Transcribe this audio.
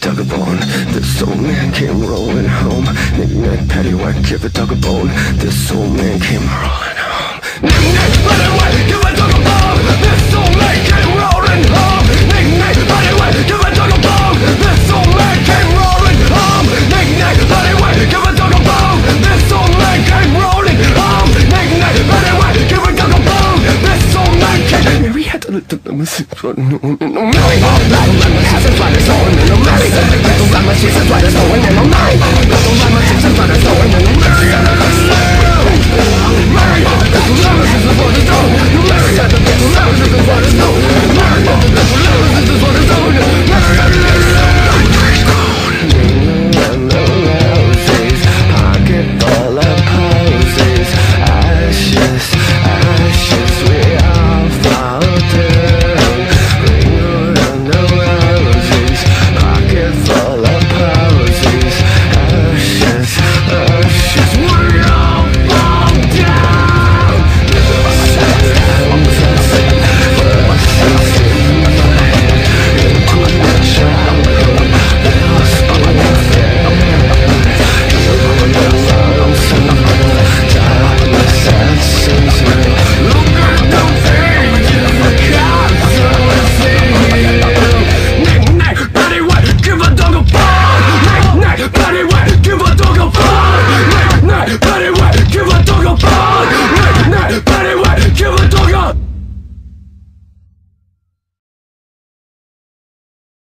dog a bone. This old man came rolling home. Knick-knack, paddywhack, give a dog a bone. This old man came rolling Nothing has a flight of soul in my mind. Nothing in.